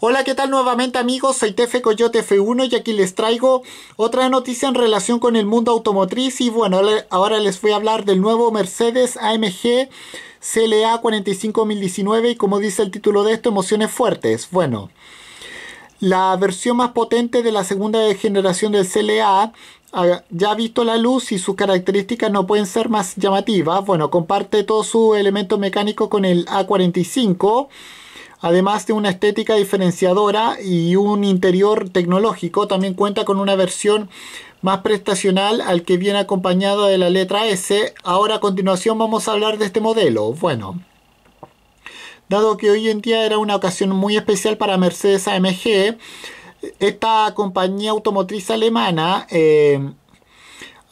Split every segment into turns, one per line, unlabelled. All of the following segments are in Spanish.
Hola, ¿qué tal nuevamente amigos? Soy Tefe Coyote F1 y aquí les traigo otra noticia en relación con el mundo automotriz y bueno, ahora les voy a hablar del nuevo Mercedes AMG CLA 45019 y como dice el título de esto, emociones fuertes. Bueno, la versión más potente de la segunda generación del CLA ah, ya ha visto la luz y sus características no pueden ser más llamativas. Bueno, comparte todo su elemento mecánico con el A45 Además de una estética diferenciadora y un interior tecnológico, también cuenta con una versión más prestacional al que viene acompañado de la letra S. Ahora a continuación vamos a hablar de este modelo. Bueno, dado que hoy en día era una ocasión muy especial para Mercedes AMG, esta compañía automotriz alemana eh,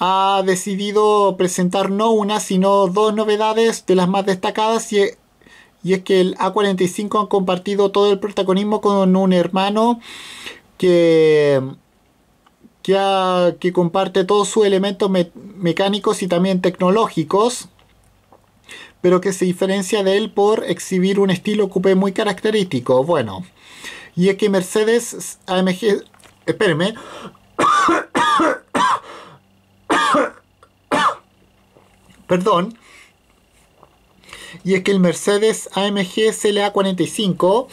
ha decidido presentar no una, sino dos novedades de las más destacadas y y es que el A45 han compartido todo el protagonismo con un hermano que, que, comparte todos sus elementos mecánicos y también tecnológicos, pero que se diferencia de él por exhibir un estilo coupé muy característico. Bueno, y es que Mercedes AMG, espérenme, perdón, y es que el Mercedes AMG CLA 45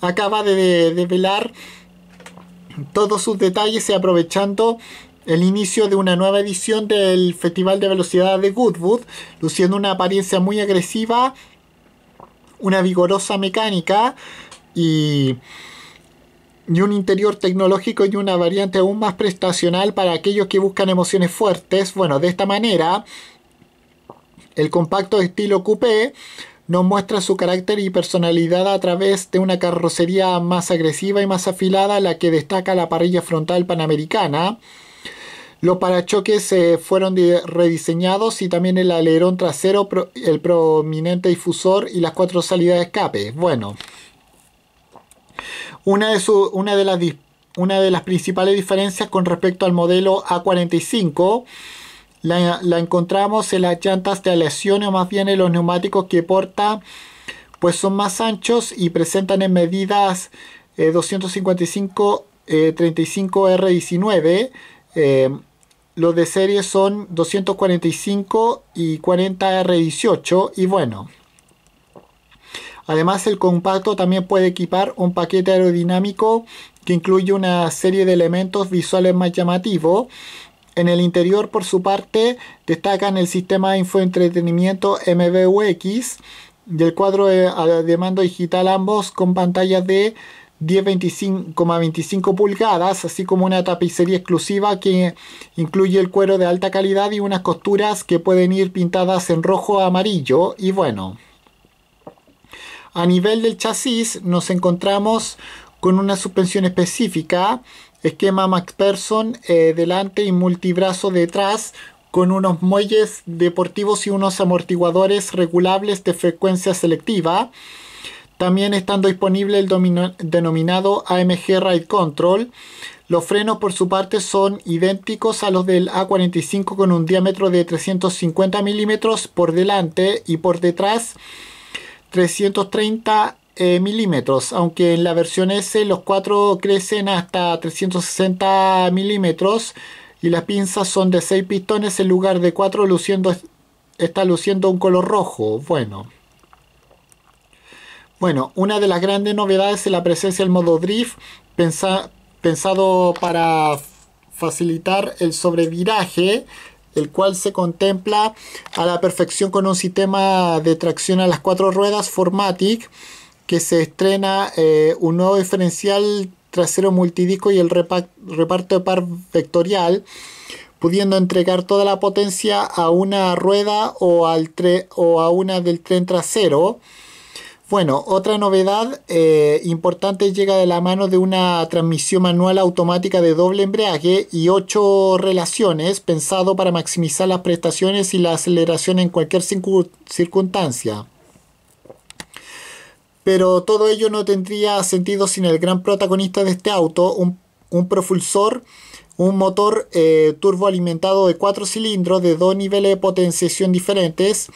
acaba de develar todos sus detalles y aprovechando el inicio de una nueva edición del Festival de Velocidad de Goodwood, luciendo una apariencia muy agresiva, una vigorosa mecánica y, y un interior tecnológico y una variante aún más prestacional para aquellos que buscan emociones fuertes. Bueno, de esta manera el compacto estilo coupé nos muestra su carácter y personalidad a través de una carrocería más agresiva y más afilada, la que destaca la parrilla frontal panamericana. Los parachoques fueron rediseñados y también el alerón trasero, el prominente difusor y las cuatro salidas de escape. Bueno, una de, una de, las, una de las principales diferencias con respecto al modelo A45 la, encontramos en las llantas de aleación o más bien en los neumáticos que porta pues son más anchos y presentan en medidas 255 35 R19 los de serie son 245 y 40 R18 y bueno. Además el compacto también puede equipar un paquete aerodinámico que incluye una serie de elementos visuales más llamativos en el interior, por su parte, destacan el sistema de infoentretenimiento MBUX y el cuadro de, mando digital ambos con pantallas de 10,25 pulgadas, así como una tapicería exclusiva que incluye el cuero de alta calidad y unas costuras que pueden ir pintadas en rojo o amarillo. Y bueno, a nivel del chasis nos encontramos con una suspensión específica esquema MacPherson eh, delante y multibrazo detrás con unos muelles deportivos y unos amortiguadores regulables de frecuencia selectiva. También estando disponible el denominado AMG Ride Control. Los frenos por su parte son idénticos a los del A45 con un diámetro de 350 milímetros por delante y por detrás 330 eh, milímetros, aunque en la versión S los cuatro crecen hasta 360 milímetros y las pinzas son de 6 pistones en lugar de 4 luciendo está luciendo un color rojo. Bueno. Bueno, una de las grandes novedades es la presencia del modo drift pensado para facilitar el sobreviraje el cual se contempla a la perfección con un sistema de tracción a las cuatro ruedas Formatic que se estrena eh, un nuevo diferencial trasero multidisco y el reparto de par vectorial, pudiendo entregar toda la potencia a una rueda o, al o a una del tren trasero. Bueno, otra novedad eh, importante llega de la mano de una transmisión manual automática de doble embrague y ocho relaciones, pensado para maximizar las prestaciones y la aceleración en cualquier circunstancia pero todo ello no tendría sentido sin el gran protagonista de este auto, un, propulsor, un motor eh, turbo alimentado de cuatro cilindros de dos niveles de potenciación diferentes,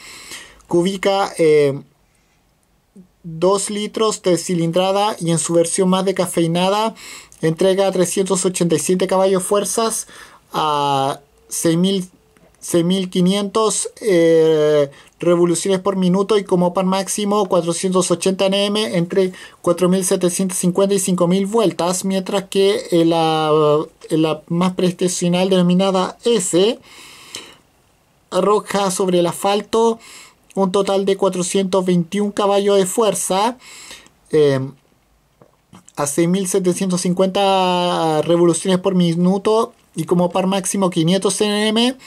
que ubica, eh, 2 litros de cilindrada y en su versión más decafeinada entrega 387 caballos fuerzas a 6500 eh, revoluciones por minuto y como par máximo 480 Nm entre 4750 y 5000 vueltas, mientras que en la, la más prestacional denominada S arroja sobre el asfalto un total de 421 caballos de fuerza eh, a 6750 revoluciones por minuto y como par máximo 500 Nm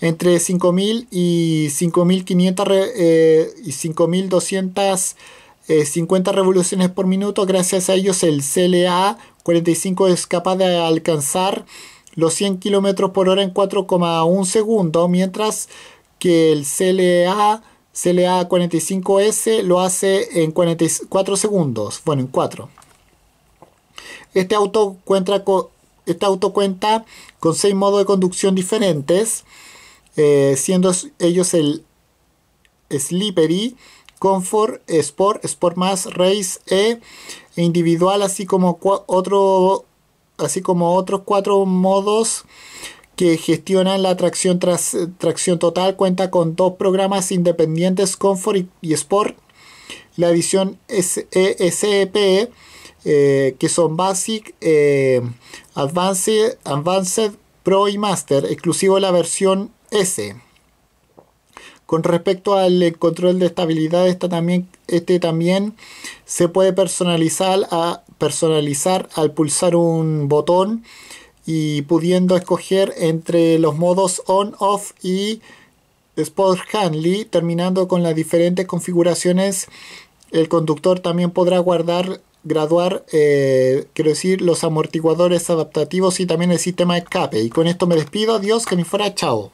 entre 5000 y 5500 eh, y 5250 revoluciones por minuto. Gracias a ellos el CLA 45 es capaz de alcanzar los 100 km por hora en 4,1 segundos, mientras que el CLA, CLA 45S lo hace en 44 segundos, bueno, en 4. Este auto cuenta con, este auto cuenta con 6 modos de conducción diferentes, eh, siendo ellos el Slippery, Comfort, Sport, Sport Más, Race E, e individual, así como otro así como otros cuatro modos que gestionan la tracción, tracción total. Cuenta con dos programas independientes, Comfort y, Sport. La edición SEP, eh, que son Basic, eh, Advanced, Advanced, Pro y Master, exclusivo la versión S. Con respecto al control de estabilidad, este también se puede personalizar, al pulsar un botón y pudiendo escoger entre los modos on, off y Sport Handly, terminando con las diferentes configuraciones. El conductor también podrá guardar, graduar, eh, quiero decir, los amortiguadores adaptativos y también el sistema escape. Y con esto me despido. Adiós, que ni fuera chao.